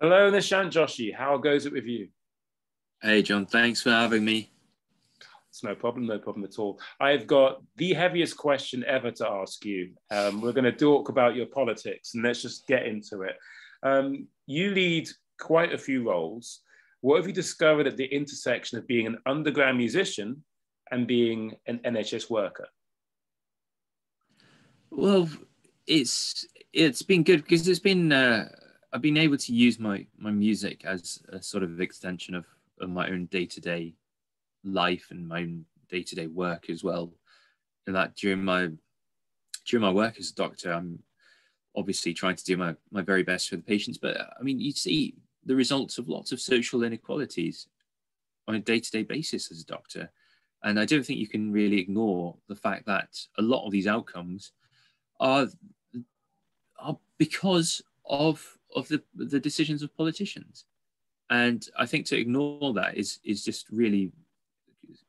Hello, Nishant Joshi. How goes it with you? Hey, John. Thanks for having me. It's no problem, no problem at all. I've got the heaviest question ever to ask you. Um, we're going to talk about your politics, and let's just get into it. Um, you lead quite a few roles. What have you discovered at the intersection of being an underground musician and being an NHS worker? Well, it's it's been good because it's been uh, I've been able to use my my music as a sort of extension of, of my own day to day life and my own day to day work as well. And that during my during my work as a doctor, I'm obviously trying to do my, my very best for the patients. But I mean, you see the results of lots of social inequalities on a day to day basis as a doctor. And I don't think you can really ignore the fact that a lot of these outcomes are, are because of of the, the decisions of politicians. And I think to ignore that is is just really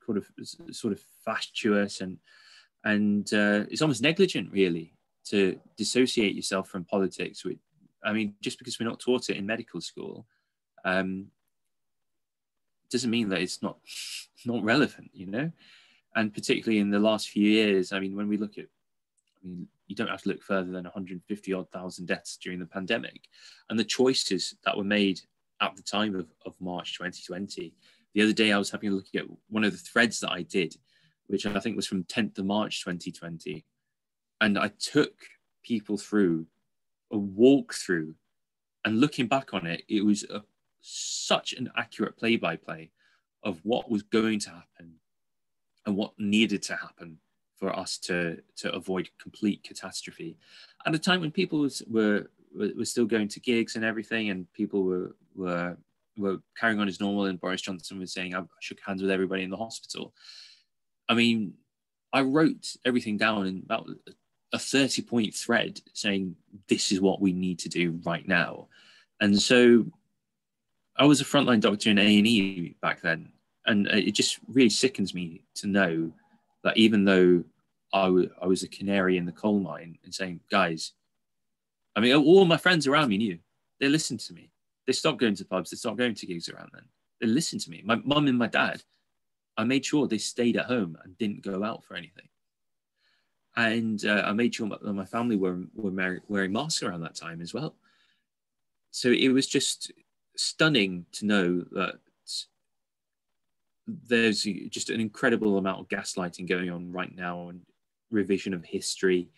sort of sort of fatuous and and uh, it's almost negligent really to dissociate yourself from politics. Which, I mean, just because we're not taught it in medical school, um, doesn't mean that it's not not relevant, you know. And particularly in the last few years, I mean, when we look at, I mean, you don't have to look further than 150 odd thousand deaths during the pandemic. And the choices that were made at the time of, of March 2020. The other day, I was having a look at one of the threads that I did, which I think was from 10th of March 2020. And I took people through a walkthrough. And looking back on it, it was a, such an accurate play by play of what was going to happen and what needed to happen for us to to avoid complete catastrophe. At a time when people were were still going to gigs and everything and people were were were carrying on as normal and Boris Johnson was saying I shook hands with everybody in the hospital. I mean I wrote everything down in about a 30 point thread saying this is what we need to do right now. And so I was a frontline doctor in A&E back then and it just really sickens me to know that even though I, w- I was a canary in the coal mine and saying, guys, I mean, all my friends around me knew. They listened to me. They stopped going to pubs. They stopped going to gigs around then. They listened to me. My mum and my dad, I made sure they stayed at home and didn't go out for anything. And uh, I made sure my, family were, were wearing masks around that time as well. So it was just stunning to know that there's just an incredible amount of gaslighting going on right now and revision of history,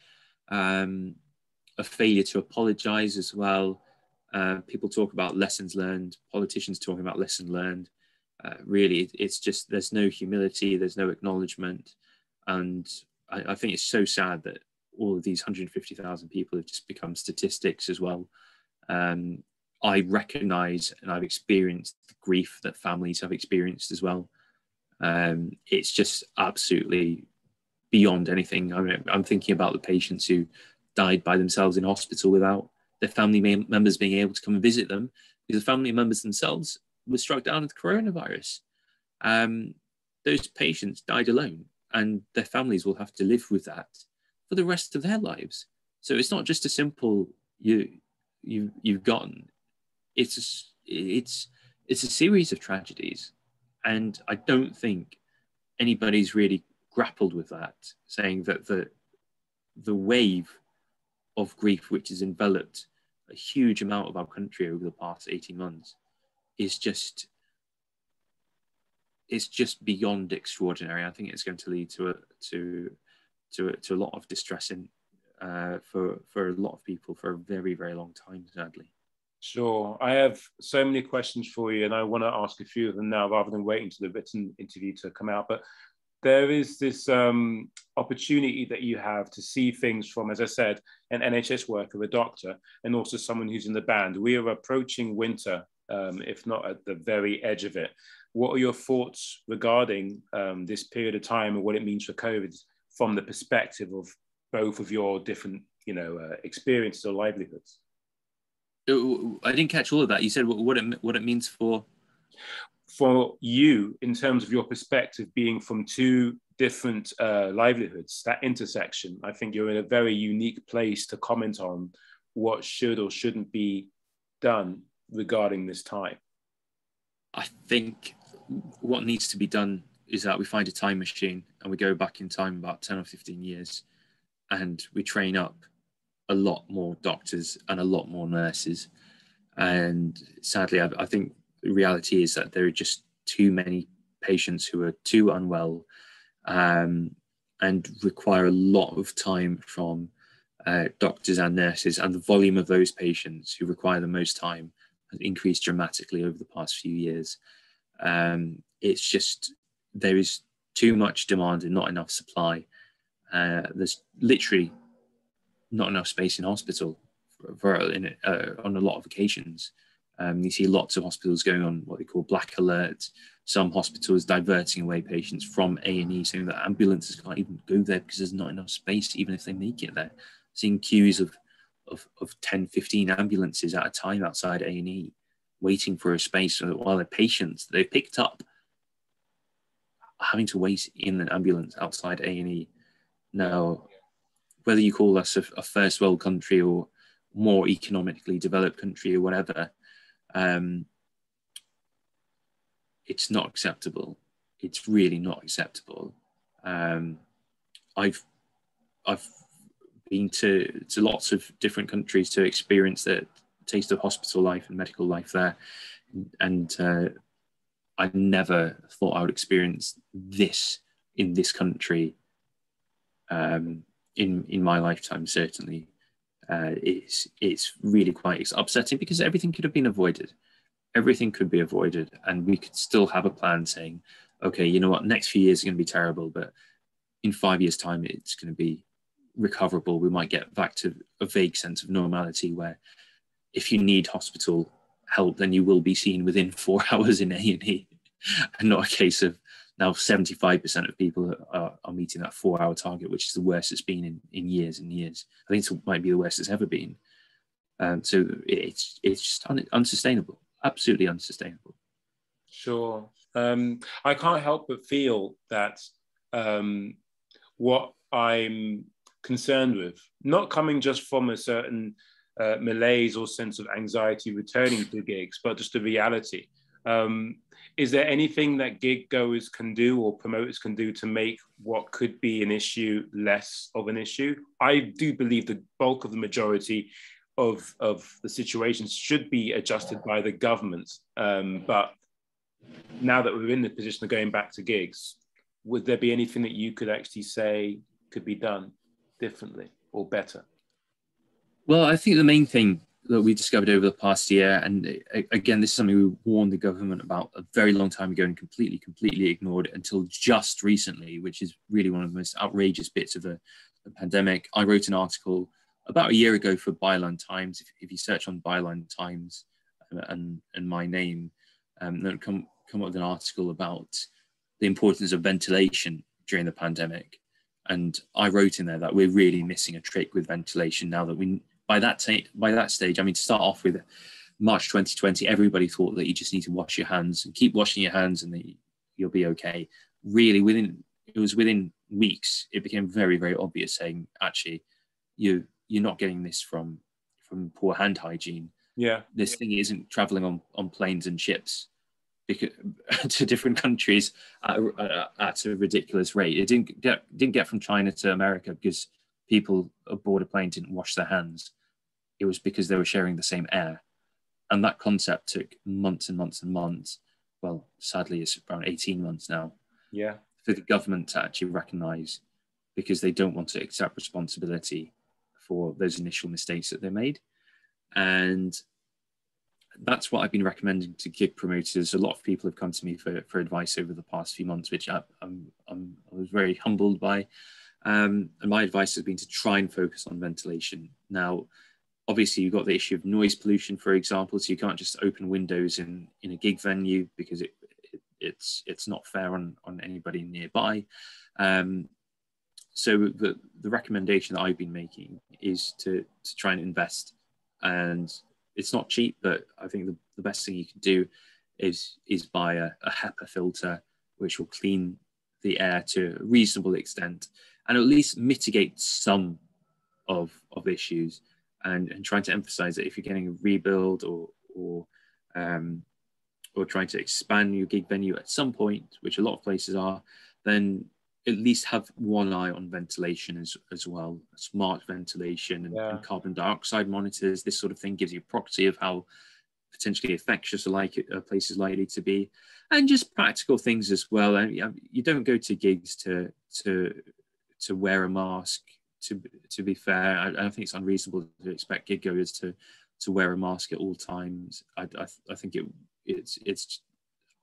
um, a failure to apologize as well. Uh, people talk about lessons learned, politicians talking about lessons learned. Uh, really, it's just there's no humility, there's no acknowledgement. And I, I think it's so sad that all of these 150,000 people have just become statistics as well. Um, I recognize and I've experienced the grief that families have experienced as well. Um, it's just absolutely beyond anything. I mean, I'm thinking about the patients who died by themselves in hospital without their family members being able to come and visit them because the family members themselves were struck down with coronavirus. Um, those patients died alone, and their families will have to live with that for the rest of their lives. So it's not just a simple you you you've gotten. It's a, it's it's a series of tragedies and I don't think anybody's really grappled with that, saying that the the wave of grief which has enveloped a huge amount of our country over the past 18 months is just it's just beyond extraordinary. I think it's going to lead to a to to a, to a lot of distress in, uh, for for a lot of people for a very very long time, sadly. Sure. I have so many questions for you, and I want to ask a few of them now rather than waiting to the written interview to come out. But there is this um, opportunity that you have to see things from, as I said, an NHS worker, a doctor, and also someone who's in the band. We are approaching winter, um, if not at the very edge of it. What are your thoughts regarding um, this period of time and what it means for COVID from the perspective of both of your different, you know, uh, experiences or livelihoods? I didn't catch all of that. You said what it what it means for for you in terms of your perspective, being from two different uh, livelihoods, that intersection. I think you're in a very unique place to comment on what should or shouldn't be done regarding this time? I think what needs to be done is that we find a time machine and we go back in time about 10 or 15 years and we train up a lot more doctors and a lot more nurses. And sadly, I, I think reality is that there are just too many patients who are too unwell um, and require a lot of time from uh, doctors and nurses. And the volume of those patients who require the most time has increased dramatically over the past few years. Um, it's just there is too much demand and not enough supply. Uh, there's literally not enough space in hospital for, for in, uh, on a lot of occasions. Um, you see lots of hospitals going on what they call black alert. Some hospitals diverting away patients from A and E, saying that ambulances can't even go there because there's not enough space, even if they make it there. Seeing queues of of, of 10, 15 ambulances at a time outside A and E, waiting for a space while their patients they picked up having to wait in an ambulance outside A and E. Now, whether you call us a, a, first world country or more economically developed country or whatever, um, it's not acceptable. It's really not acceptable. Um, I've I've been to to lots of different countries to experience the taste of hospital life and medical life there, and uh, I never thought I would experience this in this country um, in in my lifetime. Certainly, uh, it's it's really quite upsetting because everything could have been avoided. Everything could be avoided, and we could still have a plan saying, "Okay, you know what? Next few years are going to be terrible, but in five years' time, it's going to be recoverable. We might get back to a vague sense of normality where, if you need hospital help, then you will be seen within four hours in A and E, and not a case of now 75% of people are, are, meeting that four-hour target, which is the worst it's been in, in years and years. I think it might be the worst it's ever been. Um, so it's it's just un, unsustainable, absolutely unsustainable. Sure, um, I can't help but feel that um, what I'm concerned with, not coming just from a certain uh, malaise or sense of anxiety returning to gigs, but just a reality. Um, is there anything that gig goers can do or promoters can do to make what could be an issue less of an issue? I do believe the bulk of the majority of, of the situations should be adjusted by the government. Um, but now that we're in the position of going back to gigs, would there be anything that you could actually say could be done differently or better? Well, I think the main thing that we discovered over the past year. And again, this is something we warned the government about a very long time ago and completely, completely ignored until just recently, which is really one of the most outrageous bits of the, the pandemic. I wrote an article about a year ago for Byline Times. If, if you search on Byline Times uh, and, and my name, um, then come, come up with an article about the importance of ventilation during the pandemic. And I wrote in there that we're really missing a trick with ventilation now that we by that by that stage, I mean, to start off with, March 2020, everybody thought that you just need to wash your hands and keep washing your hands, and that you'll be okay. Really, within it was within weeks, it became very very obvious, saying actually, you you're not getting this from from poor hand hygiene. Yeah, this thing isn't traveling on on planes and ships because to different countries at, at, a ridiculous rate. It didn't get didn't get from China to America because people aboard a plane didn't wash their hands. It was because they were sharing the same air. And that concept took months and months and months. Well, sadly, it's around 18 months now. Yeah. For the government to actually recognize because they don't want to accept responsibility for those initial mistakes that they made. And that's what I've been recommending to gig promoters. A lot of people have come to me for, for advice over the past few months, which I, I'm, I'm, I was very humbled by. Um, and my advice has been to try and focus on ventilation. Now, obviously, you've got the issue of noise pollution, for example, so you can't just open windows in, in a gig venue because it, it it's it's not fair on, on anybody nearby. Um, so the, the recommendation that I've been making is to, to try and invest. And it's not cheap, but I think the, the best thing you can do is is buy a, a HEPA filter, which will clean the air to a reasonable extent and at least mitigate some of of issues and, and trying to emphasize that if you're getting a rebuild or or um, or trying to expand your gig venue at some point, which a lot of places are, then at least have one eye on ventilation as, as well, smart ventilation and, yeah. and carbon dioxide monitors. This sort of thing gives you a proxy of how potentially infectious a, like, a place is likely to be, and just practical things as well. And you don't go to gigs to to to wear a mask. To to be fair, I, I don't think it's unreasonable to expect gig goers to to wear a mask at all times. I, I, I think it it's it's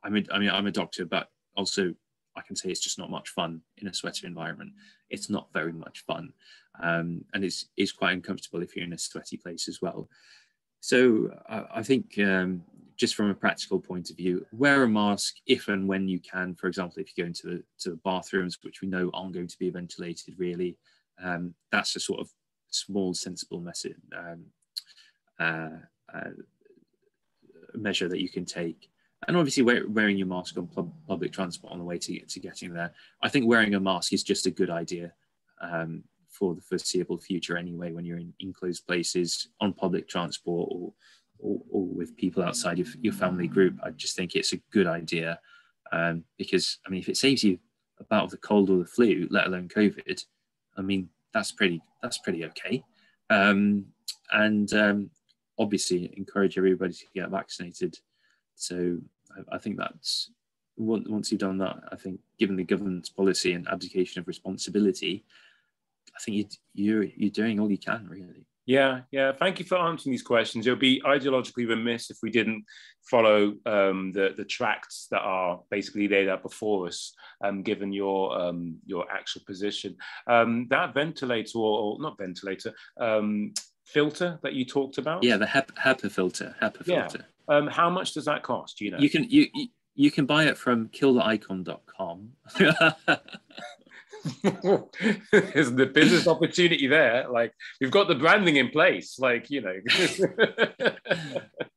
I mean I mean I'm a doctor, but also I can say it's just not much fun in a sweaty environment. It's not very much fun, um, and it's it's quite uncomfortable if you're in a sweaty place as well. So I, I think um, just from a practical point of view, wear a mask if and when you can. For example, if you go into the to the bathrooms, which we know aren't going to be ventilated, really, um, that's a sort of small, sensible message. Um, uh, uh, measure that you can take. And obviously, wearing your mask on public transport on the way to, to getting there. I think wearing a mask is just a good idea um, for the foreseeable future, anyway, when you're in enclosed places on public transport or, or, or with people outside your, your family group. I just think it's a good idea um, because, I mean, if it saves you a bout of the cold or the flu, let alone COVID, I mean, that's pretty, that's pretty okay. Um, and um, obviously encourage everybody to get vaccinated. So I, I think that's once you've done that, I think given the government's policy and abdication of responsibility, I think you, you're you're doing all you can really. Yeah, yeah. Thank you for answering these questions. It would be ideologically remiss if we didn't follow um, the the tracts that are basically laid out before us, um, given your um, your actual position. Um, that ventilator, or, or not ventilator, um, filter that you talked about? Yeah, the HEPA filter. HEPA yeah. filter. Um, how much does that cost? Do you know? You can you you can buy it from killtheicon.com. There's the business opportunity there. Like we've got the branding in place. Like you know.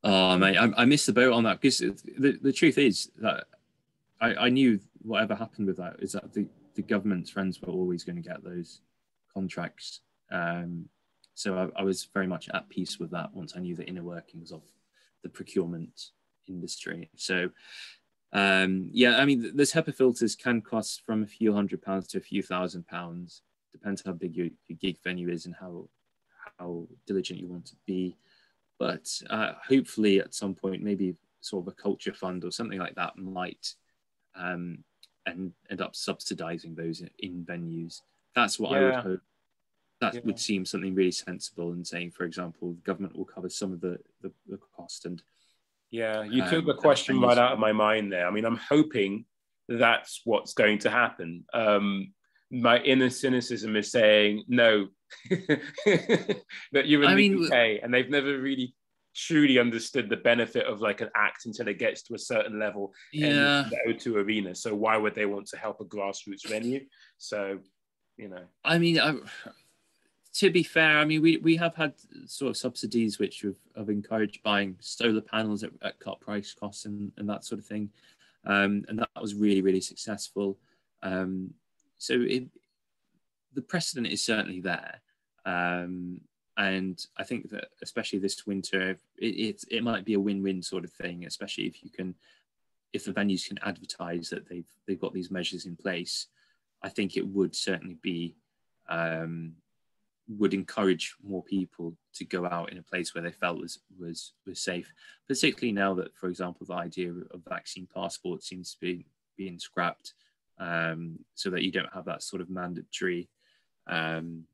oh mate, I, I missed the boat on that because the, the truth is that I, I knew whatever happened with that is that the, the government's friends were always going to get those contracts. Um, so I, I, was very much at peace with that once I knew the inner workings of the procurement industry. So um, yeah, I mean, those HEPA filters can cost from a few hundred pounds to a few thousand pounds. Depends how big your, your gig venue is and how how diligent you want to be. But uh, hopefully, at some point, maybe sort of a culture fund or something like that might um, and end up subsidizing those in venues. That's what yeah. I would hope that yeah. would seem something really sensible and saying, for example, the government will cover some of the, the, the cost. And yeah, you um, took the question right out of my mind there. I mean, I'm hoping that's what's going to happen. Um, my inner cynicism is saying no, that you're in I the mean, UK and they've never really truly understood the benefit of like an act until it gets to a certain level yeah. in the O2 arena. So why would they want to help a grassroots venue? So, you know, I mean, I, to be fair, I mean, we, we have had sort of subsidies which have, have encouraged buying solar panels at, at cut price costs and, and that sort of thing. Um, and that was really, really successful. Um, so it, the precedent is certainly there. Um, and I think that especially this winter, it, it, it might be a win-win sort of thing, especially if you can, if the venues can advertise that they've, they've got these measures in place, I think it would certainly be um, would encourage more people to go out in a place where they felt was was was safe. Particularly now that, for example, the idea of vaccine passport seems to be being scrapped, um, so that you don't have that sort of mandatory um,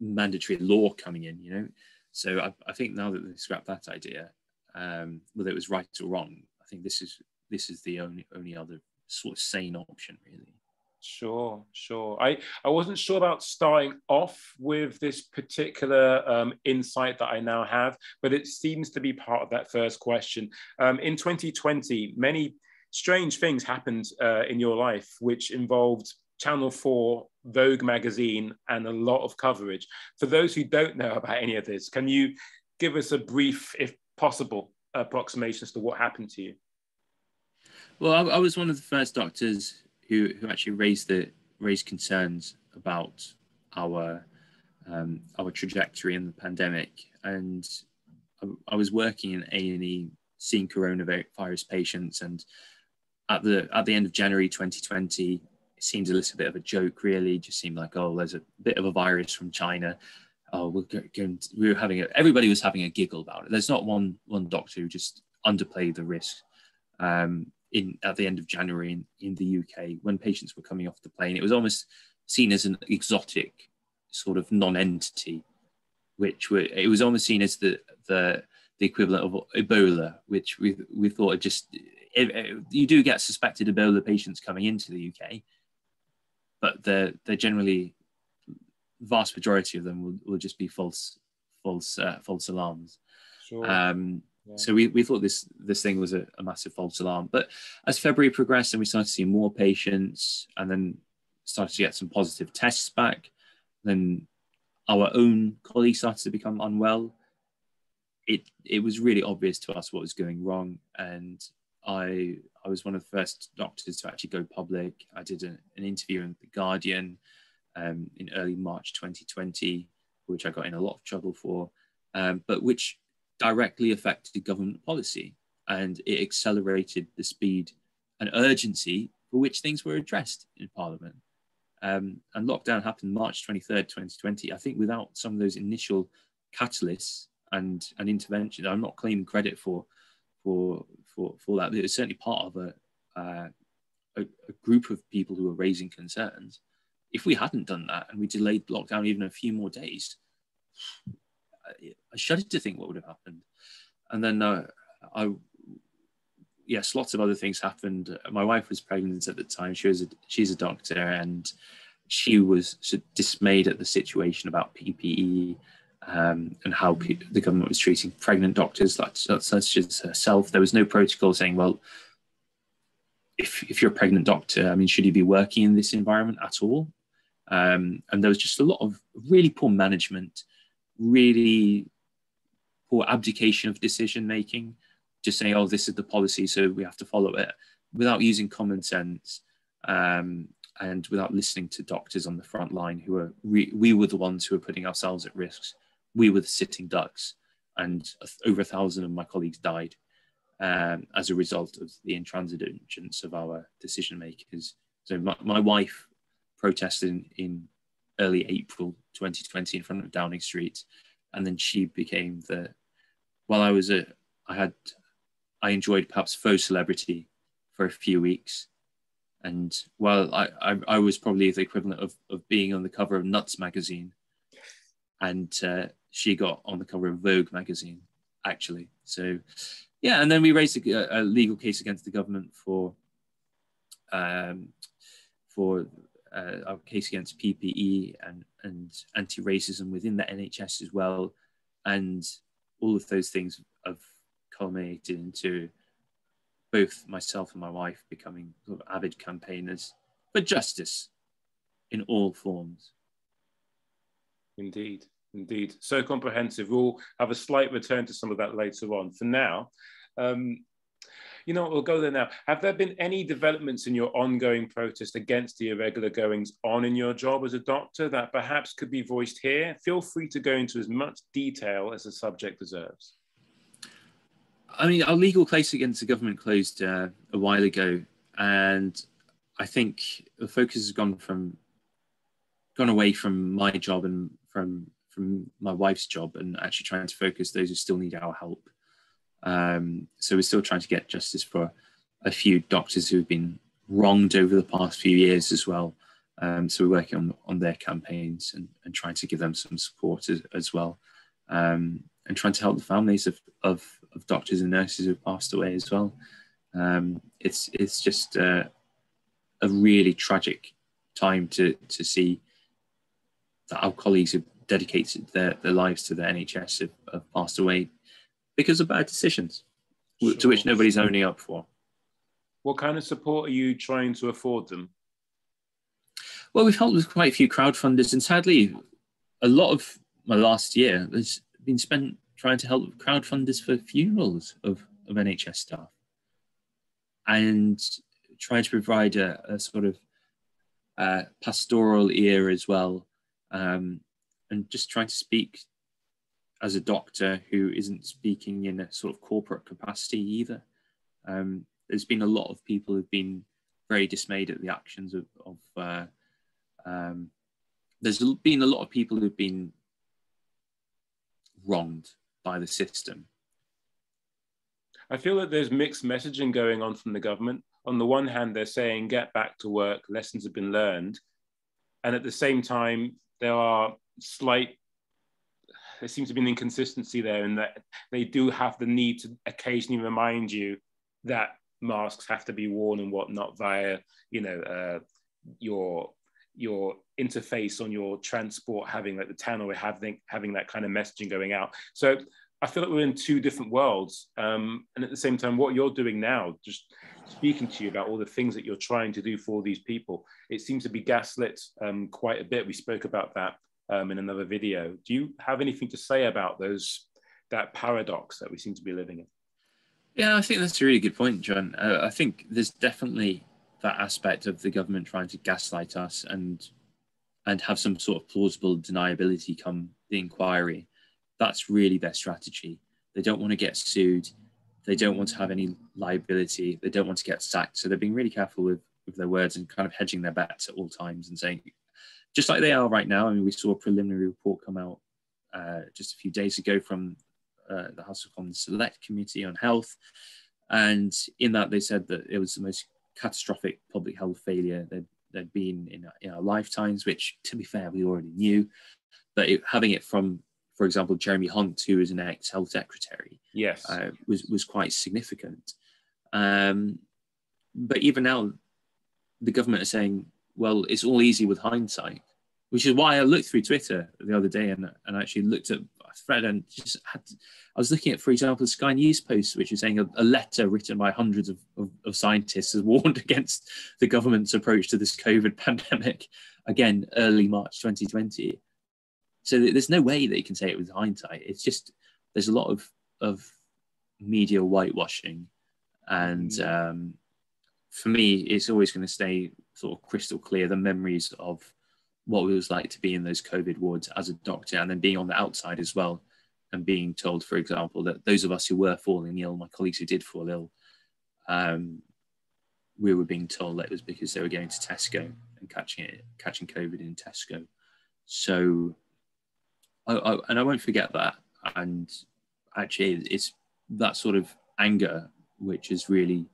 mandatory law coming in. You know, so I, I think now that they scrapped that idea, um, whether it was right or wrong, I think this is this is the only only other sort of sane option, really. Sure, sure. I, I wasn't sure about starting off with this particular um, insight that I now have, but it seems to be part of that first question. Um, in 2020, many strange things happened uh, in your life, which involved Channel 4, Vogue magazine, and a lot of coverage. For those who don't know about any of this, can you give us a brief, if possible, approximation as to what happened to you? Well, I, I was one of the first doctors who who actually raised the raised concerns about our um, our trajectory in the pandemic, and I, I was working in A and E, seeing coronavirus patients, and at the at the end of January 2020, it seemed a little bit of a joke. Really, it just seemed like oh, there's a bit of a virus from China. Oh, we're going. To, we were having a, everybody was having a giggle about it. There's not one one doctor who just underplayed the risk. Um, in at the end of January in, in the UK when patients were coming off the plane, it was almost seen as an exotic sort of non-entity, which were, it was almost seen as the the the equivalent of Ebola, which we we thought it just it, it, you do get suspected Ebola patients coming into the UK, but they're they're generally vast majority of them will, will just be false false uh, false alarms. Sure. Um, So we, we thought this this thing was a, a, massive false alarm. But as February progressed and we started to see more patients and then started to get some positive tests back, then our own colleagues started to become unwell. It it was really obvious to us what was going wrong, and I I was one of the first doctors to actually go public. I did a, an interview in the Guardian um, in early March 2020, which I got in a lot of trouble for, um, but which directly affected government policy, and it accelerated the speed and urgency for which things were addressed in Parliament. Um, and lockdown happened March 23rd, 2020. I think without some of those initial catalysts and an intervention, I'm not claiming credit for for for for that. But it's certainly part of a, uh, a, a group of people who are raising concerns. If we hadn't done that and we delayed lockdown even a few more days, shudder to think what would have happened. And then uh, I yes, lots of other things happened. My wife was pregnant at the time. She was a, she's a doctor, and she was dismayed at the situation about PPE um, and how pe- the government was treating pregnant doctors, like such as herself. There was no protocol saying, well, if if you're a pregnant doctor, I mean, should you be working in this environment at all? Um, and there was just a lot of really poor management, really poor abdication of decision making just saying, oh, this is the policy, so we have to follow it, without using common sense um, and without listening to doctors on the front line who are, we, we were the ones who were putting ourselves at risks. We were the sitting ducks, and over a thousand of my colleagues died um, as a result of the intransigence of our decision makers. So my, my wife protested in, in early April 2020 in front of Downing Street, and then she became the. While I was a, I had I enjoyed perhaps faux celebrity for a few weeks. And while I, I, I, was probably the equivalent of, of being on the cover of Nuts magazine, and uh, she got on the cover of Vogue magazine, actually. So, yeah, and then we raised a, a legal case against the government for um, for uh, our case against PPE and, and anti-racism within the NHS as well, and all of those things have culminated into both myself and my wife becoming sort of avid campaigners for justice in all forms. Indeed, indeed. So comprehensive. We'll have a slight return to some of that later on. For now, um, you know, we'll go there now. Have there been any developments in your ongoing protest against the irregular goings on in your job as a doctor that perhaps could be voiced here? Feel free to go into as much detail as the subject deserves. I mean, our legal case against the government closed uh, a while ago, and I think the focus has gone from gone away from my job and from from my wife's job, and actually trying to focus those who still need our help. Um, so we're still trying to get justice for a few doctors who've been wronged over the past few years as well. Um, so we're working on, on their campaigns and, and trying to give them some support as, as well, um, and trying to help the families of, of of doctors and nurses who've passed away as well. Um, it's it's just a really tragic time to to see that our colleagues who dedicated their, their lives to the NHS have, have passed away because of bad decisions, sure. to which nobody's owning up for. What kind of support are you trying to afford them? Well, we've helped with quite a few crowdfunders, and sadly, a lot of my last year has been spent trying to help crowdfunders for funerals of, of NHS staff and trying to provide a, a sort of uh, pastoral ear as well um, and just trying to speak as a doctor who isn't speaking in a sort of corporate capacity either. Um, there's been a lot of people who've been very dismayed at the actions of, of uh, um, there's been a lot of people who've been wronged by the system. I feel that there's mixed messaging going on from the government. On the one hand, they're saying get back to work, lessons have been learned. And at the same time, there are slight, there seems to be an inconsistency there in that they do have the need to occasionally remind you that masks have to be worn and whatnot via, you know, uh, your your interface on your transport having like the tannoy having having that kind of messaging going out. So I feel like we're in two different worlds. Um, and at the same time, what you're doing now, just speaking to you about all the things that you're trying to do for these people, it seems to be gaslit um, quite a bit. We spoke about that um, in another video. Do you have anything to say about those that paradox that we seem to be living in? Yeah, I think that's a really good point, John. Uh, I think there's definitely that aspect of the government trying to gaslight us and and have some sort of plausible deniability come the inquiry. That's really their strategy. They don't want to get sued. They don't want to have any liability. They don't want to get sacked. So they're being really careful with, with their words and kind of hedging their bets at all times and saying, just like they are right now. I mean, we saw a preliminary report come out uh, just a few days ago from uh, the House of Commons Select Committee on Health. And in that, they said that it was the most catastrophic public health failure that there'd been in, in our lifetimes, which, to be fair, we already knew. But it, having it from, for example, Jeremy Hunt, who is an ex health secretary, yes, uh, was was quite significant. Um, but even now, the government are saying, "Well, it's all easy with hindsight," which is why I looked through Twitter the other day and, and actually looked at a thread and just had I was looking at, for example, the Sky News post, which is saying a, a letter written by hundreds of, of, of, scientists has warned against the government's approach to this COVID pandemic, again, early March 2020. So there's no way they can say it with hindsight. It's just, there's a lot of, of media whitewashing. And mm. um, for me, it's always going to stay sort of crystal clear the memories of what it was like to be in those COVID wards as a doctor and then being on the outside as well and being told, for example, that those of us who were falling ill, my colleagues who did fall ill, um, we were being told that it was because they were going to Tesco and catching it, catching COVID in Tesco. So, I, I, and I won't forget that. And actually, it's that sort of anger which has really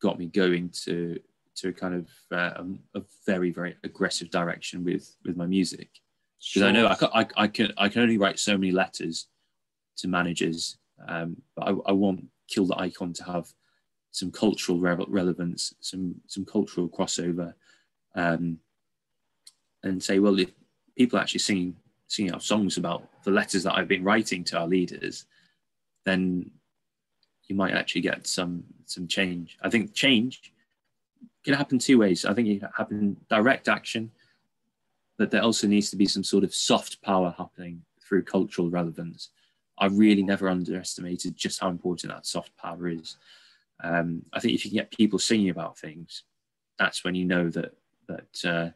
got me going to to a kind of uh, a very very aggressive direction with with my music because sure. I know I, I, I, can I can only write so many letters to managers, um, but I, I, want Kill the Icon to have some cultural re- relevance, some some cultural crossover, um, and say, well, if people are actually singing singing our songs about the letters that I've been writing to our leaders, then you might actually get some some change. I think change can happen two ways. I think it can happen direct action, but there also needs to be some sort of soft power happening through cultural relevance. I really never underestimated just how important that soft power is. Um, I think if you can get people singing about things, that's when you know that that uh,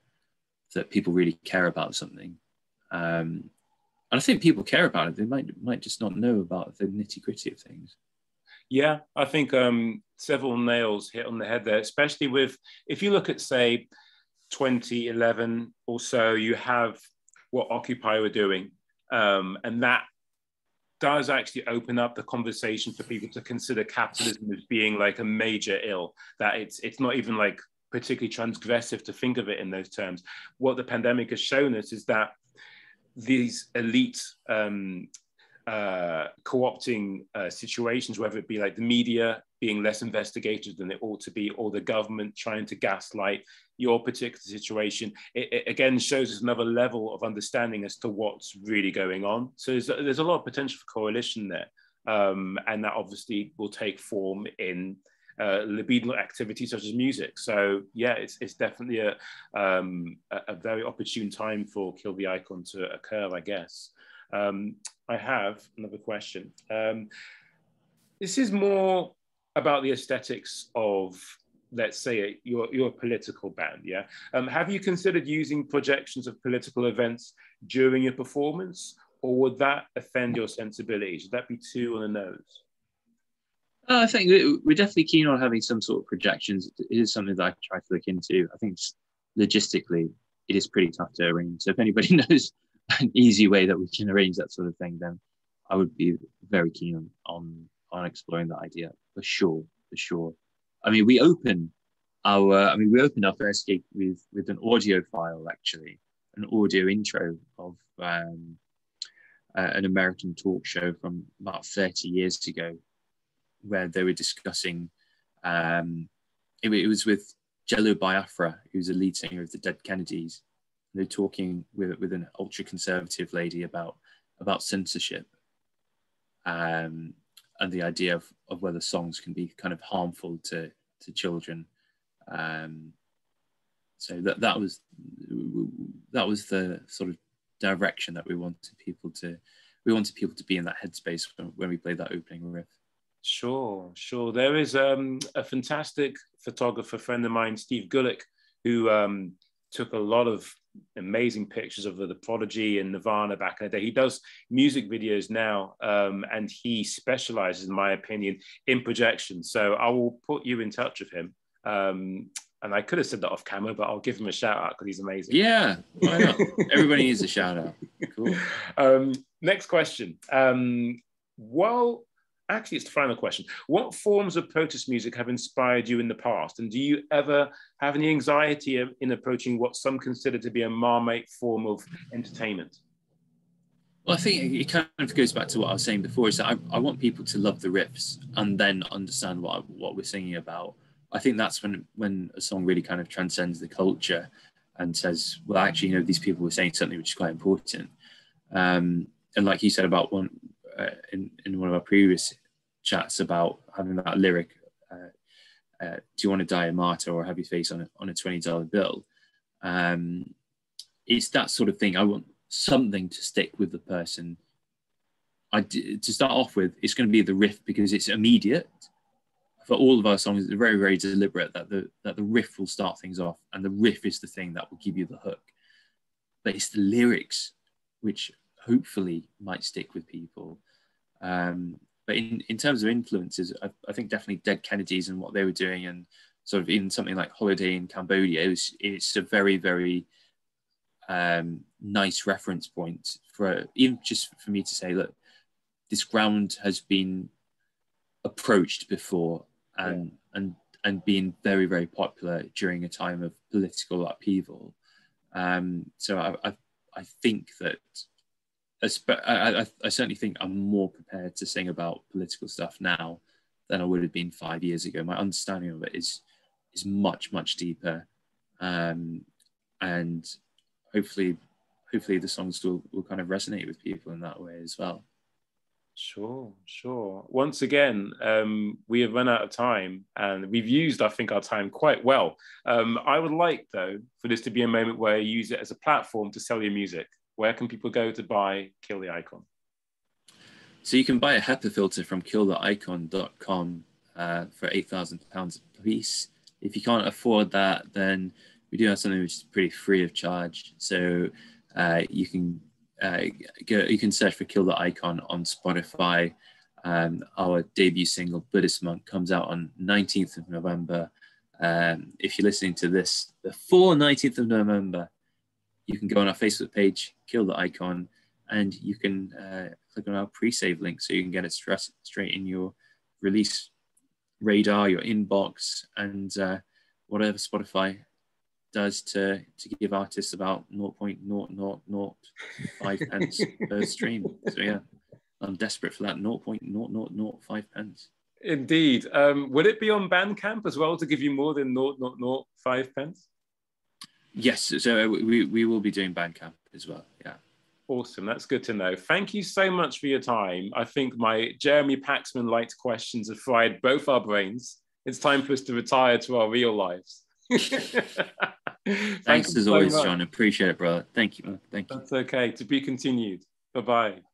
that people really care about something. Um, and I think people care about it. They might might just not know about the nitty gritty of things. Yeah, I think um, several nails hit on the head there, especially with if you look at say 2011 or so, you have what Occupy were doing, um, and that does actually open up the conversation for people to consider capitalism as being like a major ill. That it's it's not even like particularly transgressive to think of it in those terms. What the pandemic has shown us is that these elite um, uh, co-opting uh, situations, whether it be like the media being less investigated than it ought to be, or the government trying to gaslight your particular situation, it, it again shows us another level of understanding as to what's really going on. So there's, there's a lot of potential for coalition there, um, and that obviously will take form in uh, libidinal activities such as music. So yeah, it's, it's definitely a, um, a, a, very opportune time for Kill the Icon to occur, I guess. Um, I have another question. Um, this is more about the aesthetics of, let's say, your, your political band, yeah? Um, have you considered using projections of political events during your performance? or would that offend your sensibilities? Would that be too on the nose? Uh, I think we're definitely keen on having some sort of projections. It is something that I try to look into. I think logistically, it is pretty tough to arrange. So if anybody knows an easy way that we can arrange that sort of thing, then I would be very keen on on, exploring that idea for sure, for sure. I mean, we open our, I mean, we opened our first gig with with an audio file actually, an audio intro of um, uh, an American talk show from about 30 years ago, where they were discussing. Um, it, it was with Jello Biafra, who's a lead singer of the Dead Kennedys. They're talking with with an ultra conservative lady about about censorship um, and the idea of, of whether songs can be kind of harmful to to children. Um, so that that was that was the sort of direction that we wanted people to we wanted people to be in that headspace when, when we played that opening riff. Sure, sure. There is um, a fantastic photographer friend of mine, Steve Gullick, who um, took a lot of amazing pictures of the, the, Prodigy and Nirvana back in the day. He does music videos now, um, and he specializes, in my opinion, in projection. So I will put you in touch with him. Um, and I could have said that off camera, but I'll give him a shout out because he's amazing. Yeah, why not? Everybody needs a shout out. Cool. Um, next question. Um, well, actually, it's the final question. What forms of protest music have inspired you in the past? And do you ever have any anxiety in approaching what some consider to be a marmite form of entertainment? Well, I think it kind of goes back to what I was saying before is that I, I want people to love the riffs and then understand what, what we're singing about. I think that's when, when a song really kind of transcends the culture and says, well, actually, you know, these people were saying something which is quite important. Um, and like you said about one, uh, in, in one of our previous chats about having that lyric, uh, uh, do you want to die a martyr or have your face on a, on a $20 bill? Um, it's that sort of thing. I want something to stick with the person. I, to start off with, it's going to be the riff because it's immediate. For all of our songs, it's very, very deliberate that the that the riff will start things off, and the riff is the thing that will give you the hook. But it's the lyrics which hopefully might stick with people. Um, but in, in terms of influences, I, I, think definitely Dead Kennedys and what they were doing, and sort of in something like Holiday in Cambodia, it was, it's a very, very um, nice reference point for even just for me to say, look, this ground has been approached before and yeah. and and being very, very popular during a time of political upheaval. Um, so I, I, I think that I, I, I, certainly think I'm more prepared to sing about political stuff now than I would have been five years ago. My understanding of it is is much much deeper, um, and hopefully hopefully the songs will, will kind of resonate with people in that way as well. Sure, sure. Once again, um, we have run out of time and we've used, I think, our time quite well. Um, I would like, though, for this to be a moment where you use it as a platform to sell your music where can people go to buy Kill the Icon? So you can buy a HEPA filter from killtheicon.com uh, for £8,000 a piece. If you can't afford that, then we do have something which is pretty free of charge. So uh, you can uh, go, you can search for Kill the Icon on Spotify. Um, our debut single, Buddhist Monk, comes out on 19th of November. Um, if you're listening to this before 19th of November, you can go on our Facebook page, kill the icon, and you can uh, click on our pre-save link so you can get it straight, straight in your release radar, your inbox, and uh, whatever Spotify does to, to give artists about 0.0005 pence per stream. So yeah, I'm desperate for that 0.0005 pence. Indeed. Um, would it be on Bandcamp as well to give you more than 0.005 pence? Yes, so uh, we, we will be doing Bandcamp as well. Yeah. Awesome. That's good to know. Thank you so much for your time. I think my Jeremy Paxman light questions have fried both our brains. It's time for us to retire to our real lives. Thanks as so always, much. John. Appreciate it, brother. Thank you. Thank you. That's okay. To be continued. Bye bye.